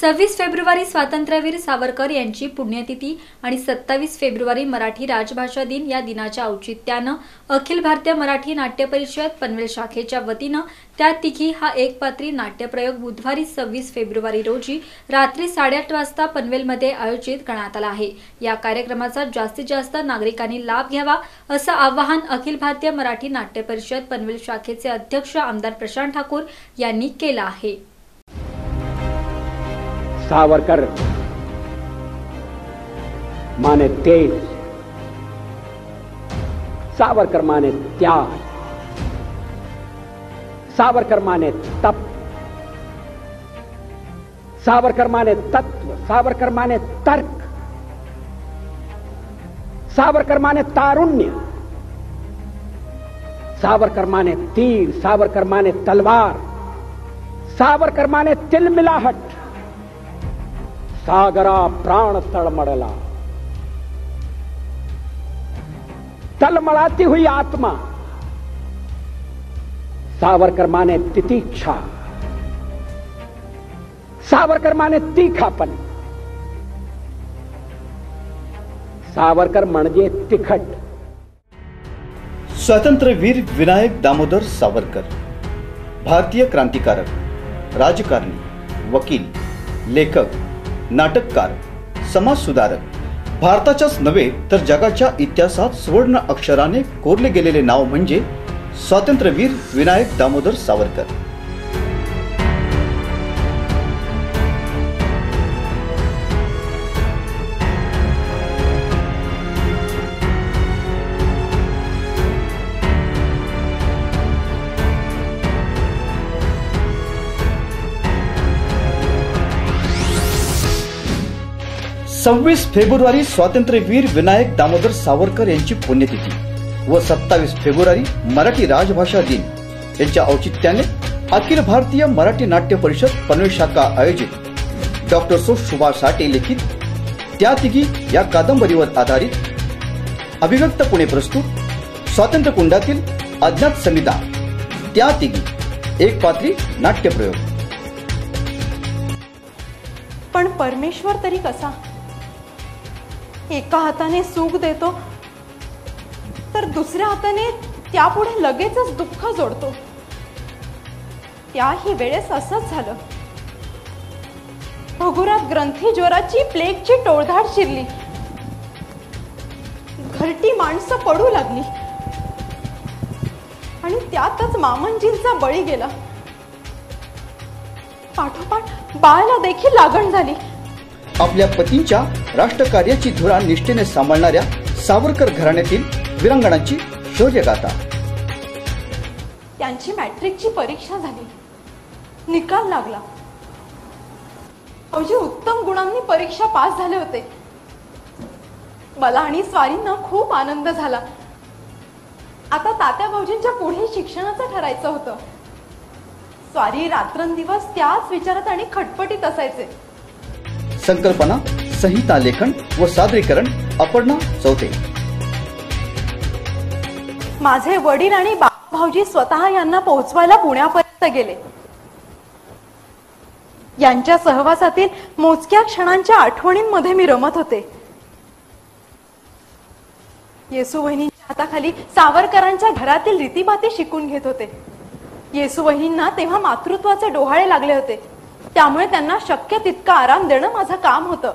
सव्वीस फेब्रुवारी स्वातंत्र्यवीर सावरकर यांची पुण्यतिथी आणि सत्तावीस फेब्रुवारी मराठी राजभाषा दिन या दिनाच्या औचित्यानं अखिल भारतीय मराठी नाट्य परिषद पनवेल शाखेच्या वतीनं त्या तिघी हा एकपात्री नाट्यप्रयोग बुधवारी सव्वीस फेब्रुवारी रोजी रात्री साडेआठ वाजता पनवेलमध्ये आयोजित करण्यात आला आहे. या कार्यक्रमाचा जास्तीत जास्त नागरिकांनी लाभ घ्यावा असं आवाहन अखिल भारतीय मराठी नाट्य परिषद पनवेल शाखेचे अध्यक्ष आमदार प्रशांत ठाकूर यांनी केलं आहे. सावरकर। माने तेज। सावरकर माने त्याग। सावरकर माने तप। सावरकर माने तत्व। सावरकर माने तर्क। सावरकर माने तारुण्य। सावरकर माने तीर। सावरकर माने तलवार। सावरकर माने तिलमिलाहट। सागरा प्राण तळमळला. तलमळाती हुई आत्मा. सावरकर माने तितीक्षा. सावरकर माने तीखापन. सावरकर म्हणजे तिखट. स्वातंत्र्यवीर विनायक दामोदर सावरकर. भारतीय क्रांतिकारक, राजकारणी, वकील, लेखक नाटककार समाजसुधारक. भारताच्याच नव्हे तर जगाच्या इतिहासात सुवर्ण अक्षराने कोरले गेलेले नाव म्हणजे स्वातंत्र्यवीर विनायक दामोदर सावरकर. सव्वीस फेब्रुवारी स्वातंत्र्यवीर विनायक दामोदर सावरकर यांची पुण्यतिथी व सत्तावीस फेब्रुवारी मराठी राजभाषा दिन यांच्या औचित्याने अखिल भारतीय मराठी नाट्य परिषद पनवेल शाखा आयोजित. डॉक्टर सो सुभाष साठे लिखित. त्या तिघी या कादंबरीवर आधारित. अभिव्यक्त पुणे प्रस्तुत. स्वातंत्र्य कुंडातील अज्ञात संविधा त्या तिघी. एक पात्री नाट्यप्रयोग पण परमेश्वर तरी कसा? एका हाताने सुख देतो तर दुसऱ्या हाताने त्यापुढे लगेचच दुःख जोडतो. त्याही वेळेस असंच झालं. भगुरात ग्रंथी ज्वराची प्लेगची टोळधाड शिरली. घरटी माणसं पडू लागली. आणि त्यातच मामंजींचा बळी गेला. पाठोपाठ बाळाला देखील लागण झाली. आपल्या पतींच्या राष्ट्रकार्याची धुरा निष्ठेने सांभाळणाऱ्या सावरकर घराण्यातील विरांगणांची शौर्यगाथा. त्यांची मॅट्रिकची परीक्षा झाली. निकाल लागला. अवजी उत्तम गुणांनी परीक्षा पास झाले होते. मला आणि स्वारींना खूप आनंद झाला. आता तात्या भाऊजींच्या पुढे शिक्षणाचं ठरायचं होतं. स्वारी रात्रंदिवस त्याच विचारात आणि खटपटीत असायचे. संकल्पना संहिता लेखन व सादरीकरण अपर्णा चौथे. माझे वडील आणि भाऊजी स्वतः यांना पोहोचवायला पुण्यापर्यंत गेले. यांच्या सहवासातील मोजक्या क्षणांच्या आठवणींमध्ये मी रमत होते. येसू वहिनींच्या हाताखाली सावरकरांच्या घरातील रीतीभाती शिकून घेत होते. येसू वहिनींना तेव्हा मातृत्वाचे डोहाळे लागले होते. त्यामुळे त्यांना शक्य तितका आराम देणं माझं काम होतं.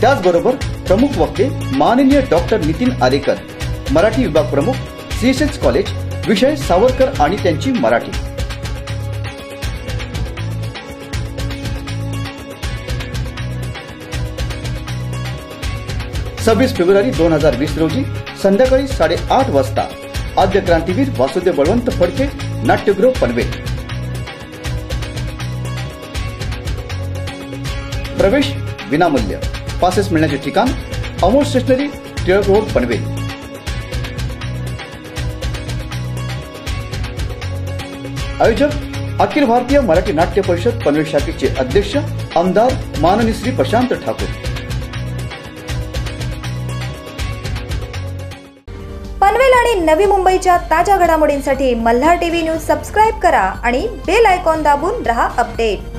त्याचबरोबर प्रमुख वक्ते माननीय डॉक्टर नितीन आरेकर मराठी विभाग प्रमुख सीएसएस कॉलेज विषय सावरकर आणि त्यांची मराठी. सव्वीस फेब्रुवारी दोन हजार वीस रोजी संध्याकाळी साडेआठ वाजता आद्य क्रांतीवीर वासुदेव बळवंत फडके नाट्यगृह पनवेल. प्रवेश विनामूल्य. पासेस मिळण्याचे ठिकाण अमोल स्टेशनरी टिळक रोड पनवेल. आयोजक अखिल भारतीय मराठी नाट्य परिषद पनवेल शाखेचे अध्यक्ष आमदार माननीय श्री प्रशांत ठाकूर. पनवेल आणि नवी मुंबईच्या ताज्या घडामोडींसाठी मल्हार टीव्ही न्यूज सबस्क्राईब करा आणि बेल आयकॉन दाबून रहा अपडेट.